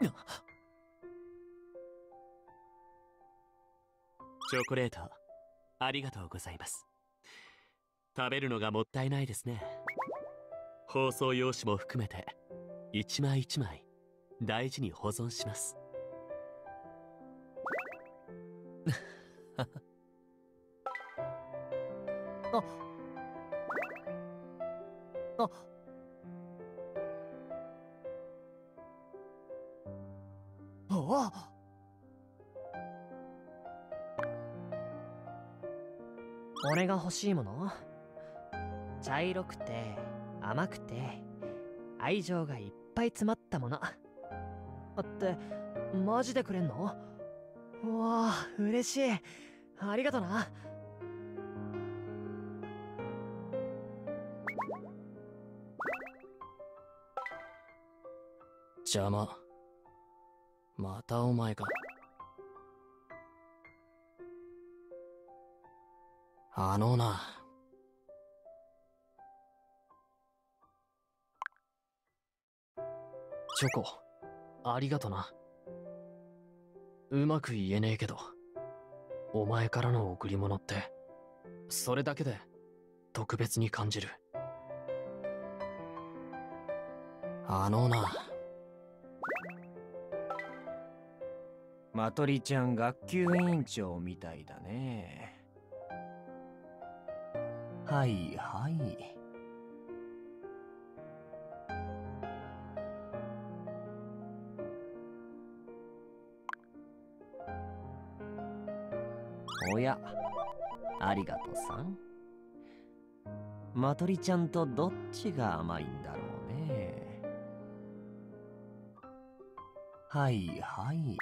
チョコレートありがとうございます。食べるのがもったいないですね。包装用紙も含めて一枚一枚大事に保存します。あ あおお俺が欲しいもの？茶色くて甘くて愛情がいっぱい詰まったもの。ってマジでくれんの？わあ嬉しい。ありがとな。邪魔。またお前か。あのな。チョコありがとな。うまく言えねえけどお前からの贈り物ってそれだけで特別に感じる。あのな。まとりちゃん学級委員長みたいだね。はいはい。おやありがとさん。まとりちゃんとどっちが甘いんだろうね。はいはい。